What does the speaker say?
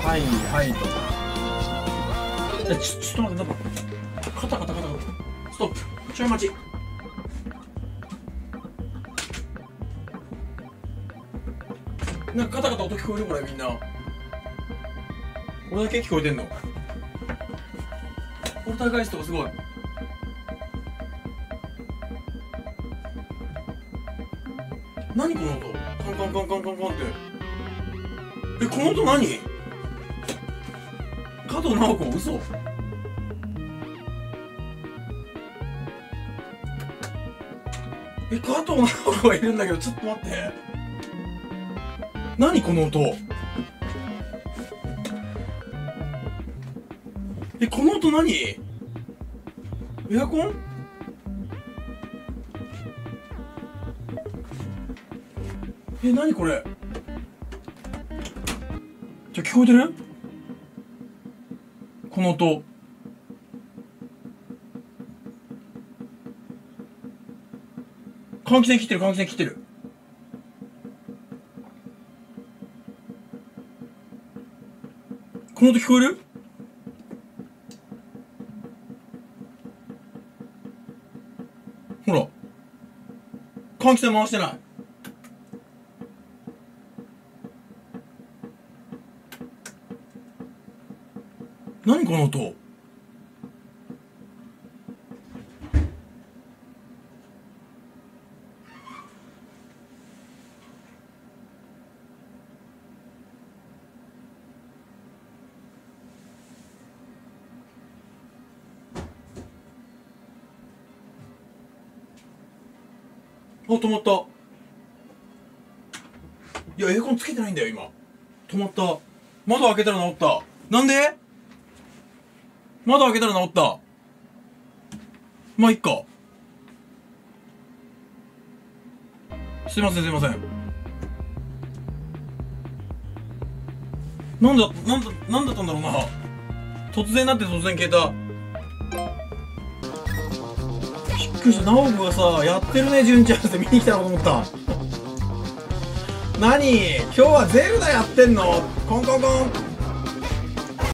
はいはいとえちょちょっと待ってなんかカタカタカタカタストップ。ちょい待ち。なんかカタカタ音聞こえるこれみんな。俺だけ聞こえてんの？ポルターガイストすごい。何この音？カンカンカンカンカンカンって。えこの音何？加藤直子嘘。え加藤直子がいるんだけどちょっと待って。何この音？えこの音何？エアコン？え何これ？じゃ聞こえてる？この音換気扇切ってる換気扇切ってる。この音聞こえる？ほら。換気扇回してない。何この音？あ止まった。いやエアコンつけてないんだよ今。止まった。窓開けたら治った。なんで？窓開けたら治った。まあいっか。すいませんすいません。なんだなんだなんだったんだろうな。突然なって突然消えた。びっくりした。直子がさやってるね純ちゃんって見に来たのかと思った。何？今日はゼルダやってんの？コンコンコン。